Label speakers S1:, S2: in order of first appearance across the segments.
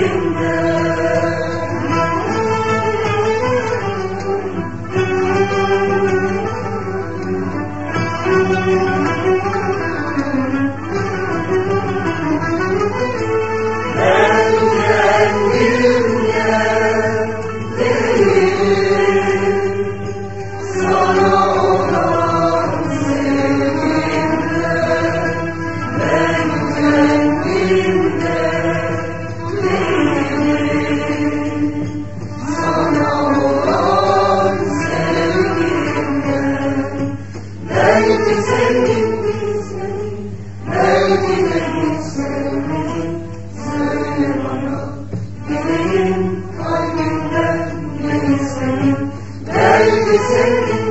S1: you. Ne istedim,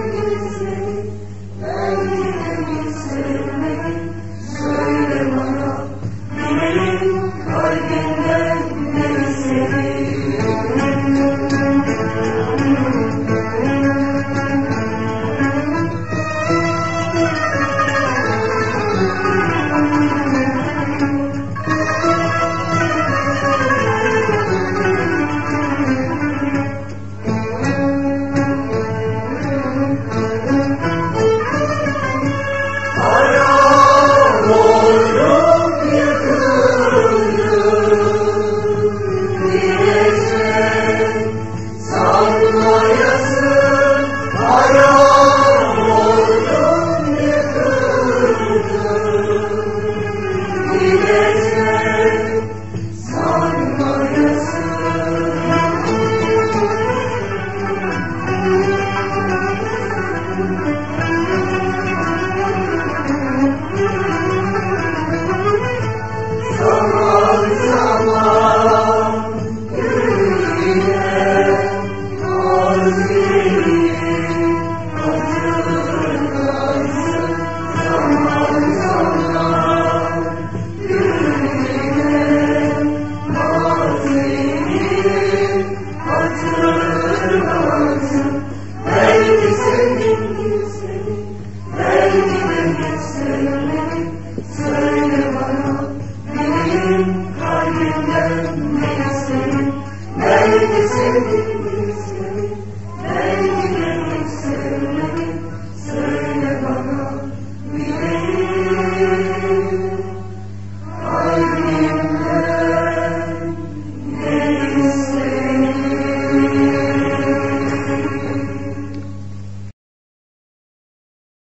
S1: Praise